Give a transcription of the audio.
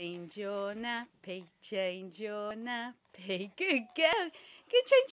Change your nappy, change your nappy. Good girl. Good change